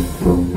嗯